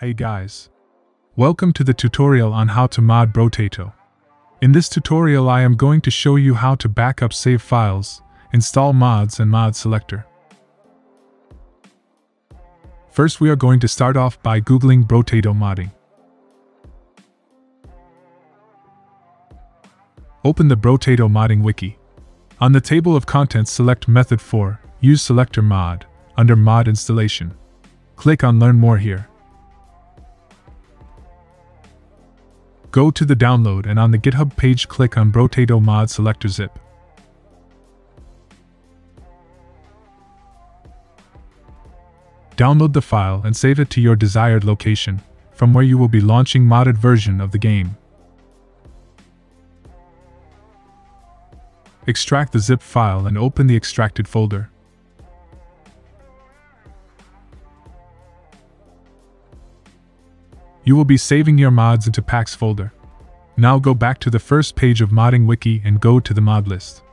Hey guys. Welcome to the tutorial on how to mod Brotato. In this tutorial I am going to show you how to backup save files, install mods and mod selector. First we are going to start off by googling Brotato modding. Open the Brotato modding wiki. On the table of contents select method 4, use selector mod, under mod installation. Click on learn more here. Go to the download and on the GitHub page click on Brotato mod selector zip. Download the file and save it to your desired location, from where you will be launching modded version of the game. Extract the zip file and open the extracted folder. You will be saving your mods into packs folder. Now go back to the first page of Modding Wiki and go to the mod list.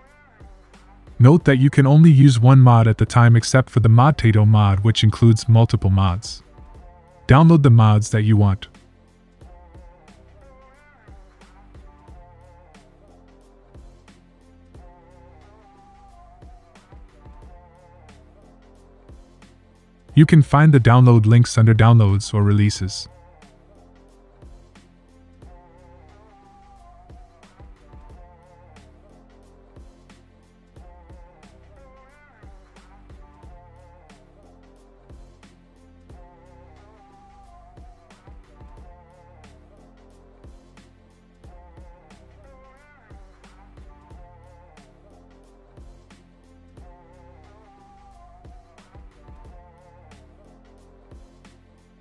Note that you can only use one mod at the time except for the Modtato mod which includes multiple mods. Download the mods that you want. You can find the download links under Downloads or Releases.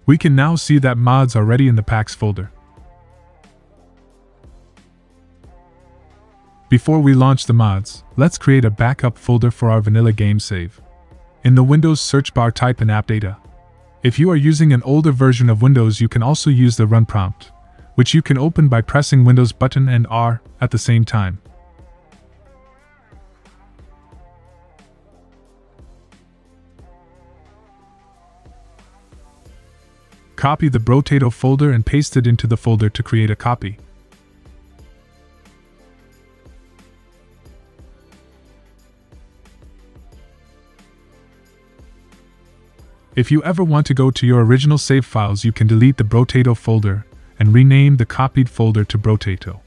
We can now see that mods are ready in the packs folder. Before we launch the mods, let's create a backup folder for our vanilla game save. In the Windows search bar type in app data. If you are using an older version of Windows you can also use the run prompt, which you can open by pressing Windows button and R at the same time. Copy the Brotato folder and paste it into the folder to create a copy. If you ever want to go to your original save files you can delete the Brotato folder and rename the copied folder to Brotato.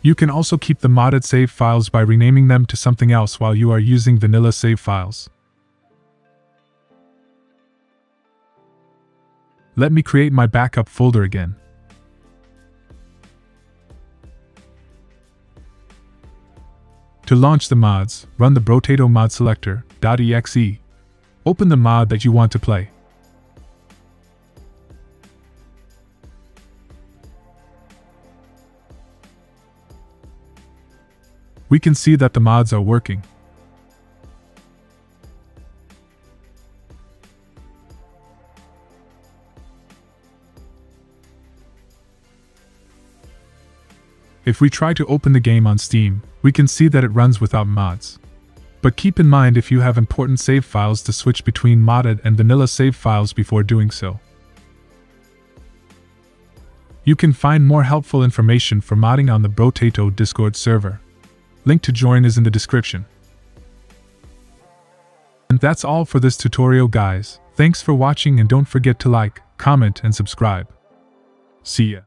You can also keep the modded save files by renaming them to something else while you are using vanilla save files. Let me create my backup folder again. To launch the mods, run the Brotato mod selector.exe. Open the mod that you want to play. We can see that the mods are working. If we try to open the game on Steam, we can see that it runs without mods. But keep in mind if you have important save files to switch between modded and vanilla save files before doing so. You can find more helpful information for modding on the Brotato Discord server. Link to join is in the description. And that's all for this tutorial guys, thanks for watching and don't forget to like, comment and subscribe. See ya.